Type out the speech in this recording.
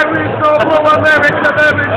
America, America, America.